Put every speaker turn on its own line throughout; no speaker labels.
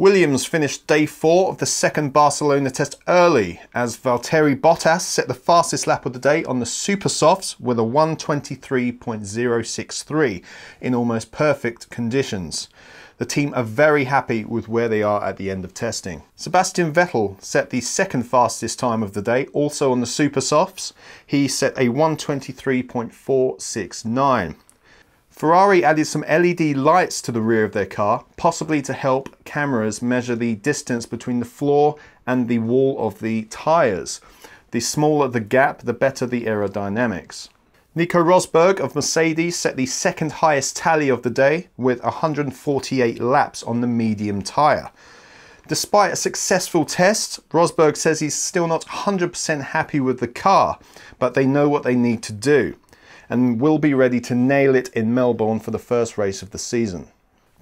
Williams finished day four of the second Barcelona test early as Valtteri Bottas set the fastest lap of the day on the super softs with a 123.063 in almost perfect conditions. The team are very happy with where they are at the end of testing. Sebastian Vettel set the second fastest time of the day, also on the super softs. He set a 123.469. Ferrari added some LED lights to the rear of their car, possibly to help cameras measure the distance between the floor and the wall of the tyres. The smaller the gap, the better the aerodynamics. Nico Rosberg of Mercedes set the second highest tally of the day with 148 laps on the medium tyre. Despite a successful test, Rosberg says he's still not 100% happy with the car, but they know what they need to do and will be ready to nail it in Melbourne for the first race of the season.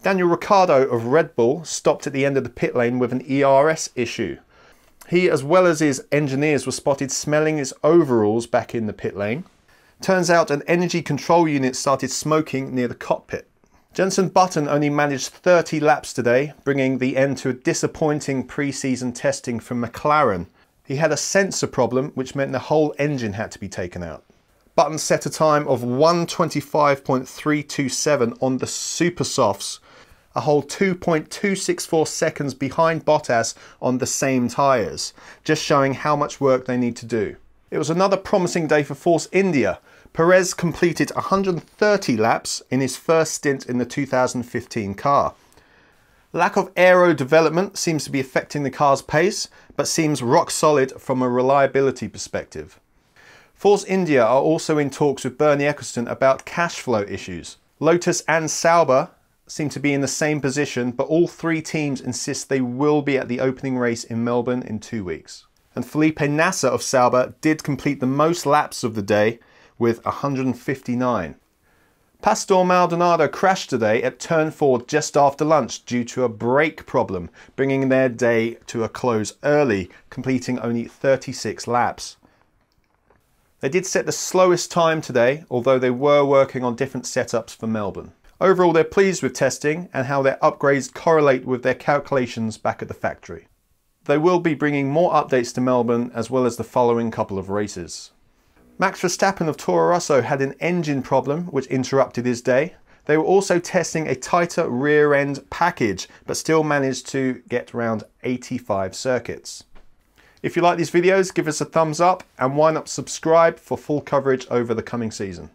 Daniel Ricciardo of Red Bull stopped at the end of the pit lane with an ERS issue. He, as well as his engineers, were spotted smelling his overalls back in the pit lane. Turns out an energy control unit started smoking near the cockpit. Jenson Button only managed 30 laps today, bringing the end to a disappointing pre-season testing from McLaren. He had a sensor problem, which meant the whole engine had to be taken out. Button set a time of 125.327 on the super softs, a whole 2.264 seconds behind Bottas on the same tyres, just showing how much work they need to do. It was another promising day for Force India. Perez completed 130 laps in his first stint in the 2015 car. Lack of aero development seems to be affecting the car's pace, but seems rock solid from a reliability perspective. Force India are also in talks with Bernie Ecclestone about cash flow issues. Lotus and Sauber seem to be in the same position, but all three teams insist they will be at the opening race in Melbourne in two weeks. And Felipe Nasr of Sauber did complete the most laps of the day with 159. Pastor Maldonado crashed today at turn 4 just after lunch due to a brake problem, bringing their day to a close early, completing only 36 laps. They did set the slowest time today, although they were working on different setups for Melbourne. Overall, they're pleased with testing and how their upgrades correlate with their calculations back at the factory. They will be bringing more updates to Melbourne as well as the following couple of races. Max Verstappen of Toro Rosso had an engine problem which interrupted his day. They were also testing a tighter rear end package but still managed to get around 85 circuits. If you like these videos, give us a thumbs up and why not subscribe for full coverage over the coming season.